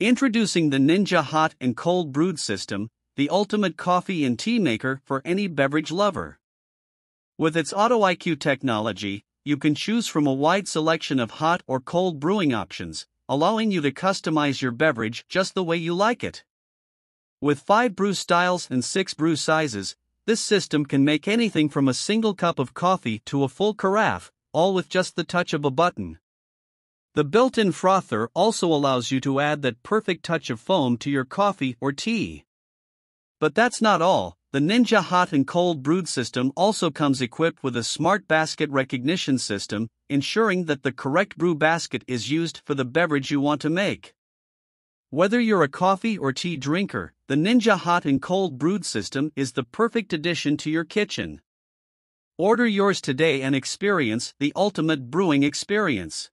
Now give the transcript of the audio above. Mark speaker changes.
Speaker 1: Introducing the Ninja Hot and Cold Brewed System, the ultimate coffee and tea maker for any beverage lover. With its Auto IQ technology, you can choose from a wide selection of hot or cold brewing options, allowing you to customize your beverage just the way you like it. With 5 brew styles and 6 brew sizes, this system can make anything from a single cup of coffee to a full carafe, all with just the touch of a button. The built in frother also allows you to add that perfect touch of foam to your coffee or tea. But that's not all. The Ninja Hot and Cold Brewed system also comes equipped with a smart basket recognition system, ensuring that the correct brew basket is used for the beverage you want to make. Whether you're a coffee or tea drinker, the Ninja Hot and Cold Brewed system is the perfect addition to your kitchen. Order yours today and experience the ultimate brewing experience.